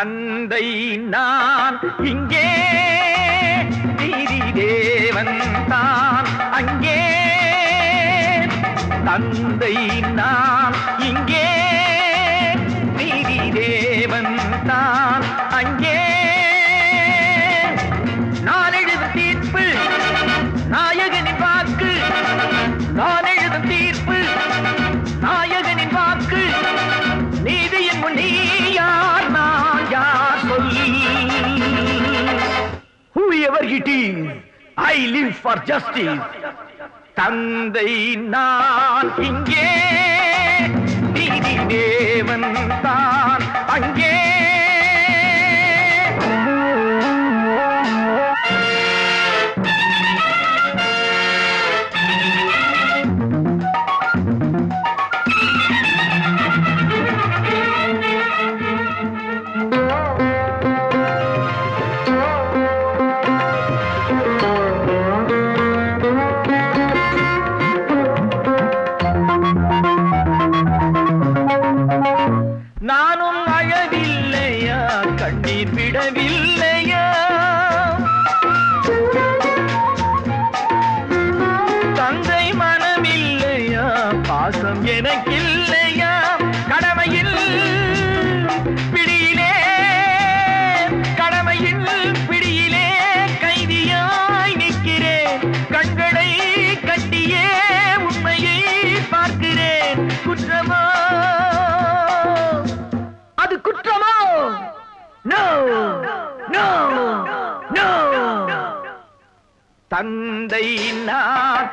தந்தை நான் இங்கே. தேவன் தான் அங்கே. தந்தை நான் இங்கே. Whoever it is i live for justice தந்தை நான் இங்கே நீதி தேவன் தான் நீர் விடவில்லை. தந்தை நான்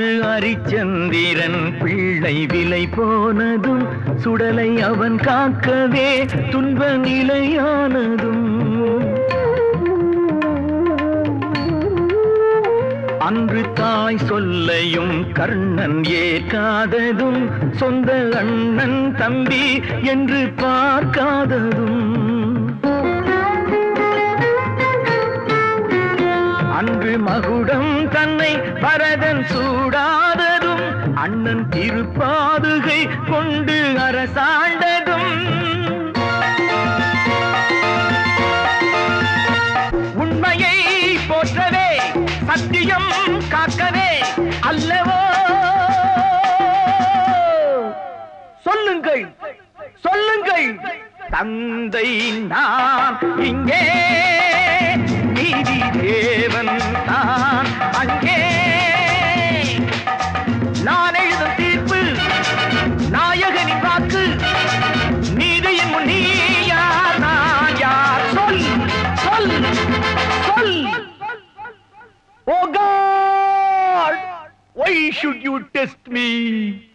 அன்று அரிச்சந்திரன் பிள்ளை விலை போனதும் சுடலை அவன் காக்கவே துன்ப நிலையானதும். அன்று தாய் சொல்லையும் கர்ணன் ஏற்காததும் சொந்த அண்ணன் தம்பி என்று பார்க்காததும். அன்று மகுடம் பரதன் சூடாததும் அண்ணன் திருப்பாதுகை கொண்டு அரசாண்டதும். உண்மையை போற்றவே சத்தியம் காக்கவே அல்லவோ? சொல்லுங்கள் சொல்லுங்கள். தந்தை நான் இங்கே Oh God, why should you test me?